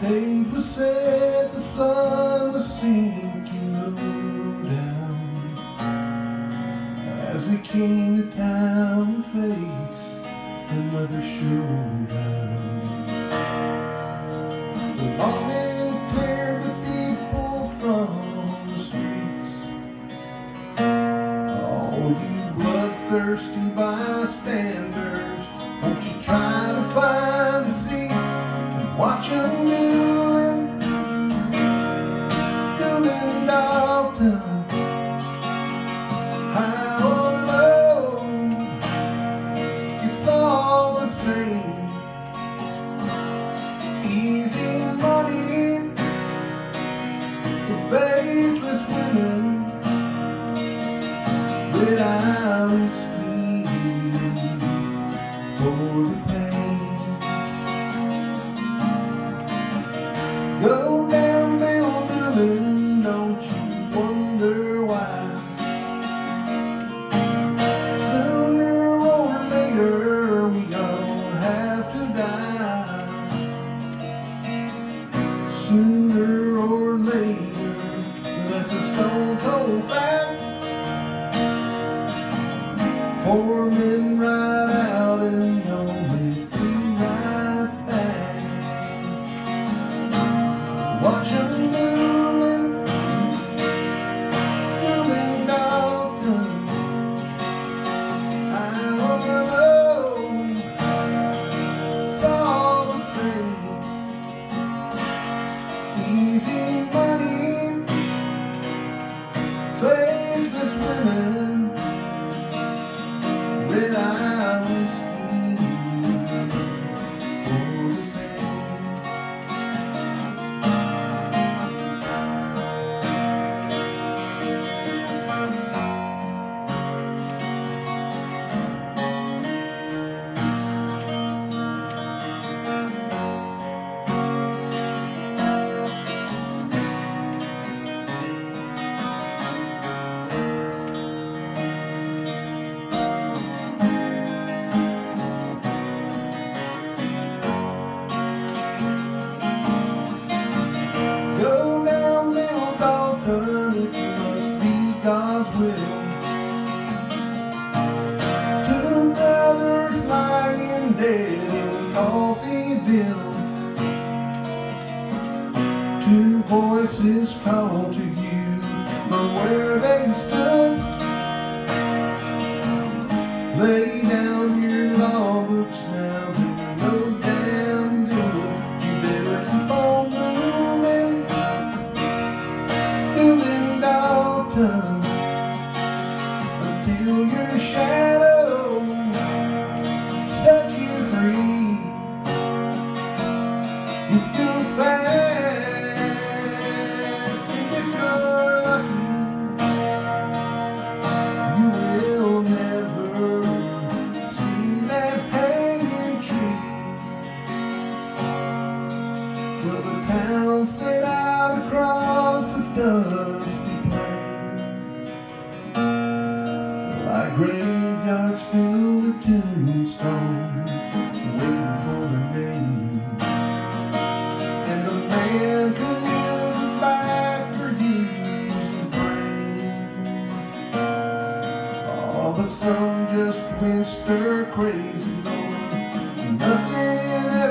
They said the sun was sinking low down As we came down to face another showdown The lawmen cleared the people from the streets. All you bloodthirsty bystanders Won't you try to find a seat and watch them The faithless women without Georgia. in Coffeyville. Two voices called to you from where they stood. Lay down your law books now and no damn good. You better keep on moving, doing dog until you're shot. Will the pound spread out across the dusty plain? Like graveyards filled with tombstones, waiting for the name. And the man can use back for his brain. Oh, but some just went stir crazy, Nothing nothing